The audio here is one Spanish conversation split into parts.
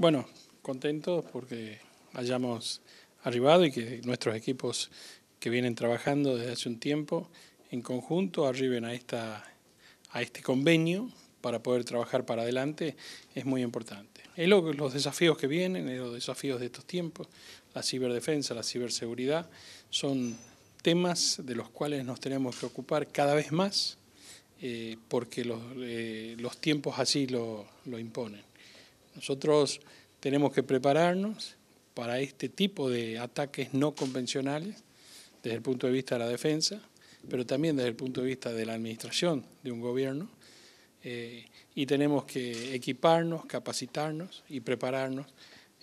Bueno, contentos porque hayamos arribado y que nuestros equipos que vienen trabajando desde hace un tiempo en conjunto arriben a, esta, a este convenio para poder trabajar para adelante es muy importante. Es lo, los desafíos que vienen, los desafíos de estos tiempos, la ciberdefensa, la ciberseguridad, son temas de los cuales nos tenemos que ocupar cada vez más eh, porque los, eh, los, tiempos así lo, lo imponen. Nosotros tenemos que prepararnos para este tipo de ataques no convencionales desde el punto de vista de la defensa, pero también desde el punto de vista de la administración de un gobierno. Eh, y tenemos que equiparnos, capacitarnos y prepararnos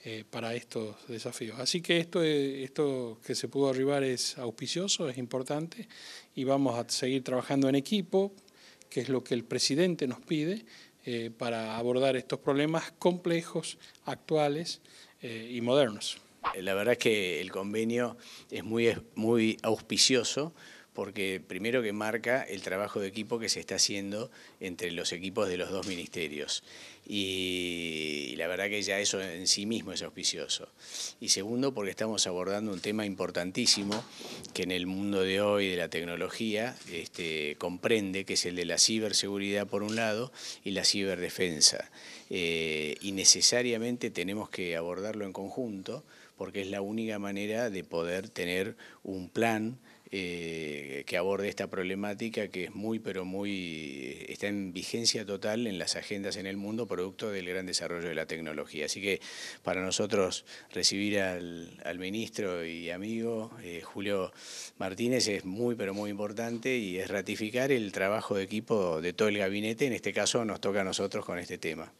eh, para estos desafíos. Así que esto, esto que se pudo arribar es auspicioso, es importante y vamos a seguir trabajando en equipo, que es lo que el presidente nos pide, eh, para abordar estos problemas complejos, actuales y modernos. La verdad es que el convenio es muy, muy auspicioso porque primero que marca el trabajo de equipo que se está haciendo entre los equipos de los dos ministerios. Y, la verdad que ya eso en sí mismo es auspicioso. Y segundo, porque estamos abordando un tema importantísimo que en el mundo de hoy de la tecnología este, comprende, que es el de la ciberseguridad por un lado y la ciberdefensa. Eh, y necesariamente tenemos que abordarlo en conjunto porque es la única manera de poder tener un plan eh, que aborde esta problemática que es muy, pero muy, está en vigencia total en las agendas en el mundo, producto del gran desarrollo de la tecnología. Así que para nosotros recibir al, ministro y amigo eh, Julio Martínez es muy, pero muy importante y es ratificar el trabajo de equipo de todo el gabinete, en este caso nos toca a nosotros con este tema.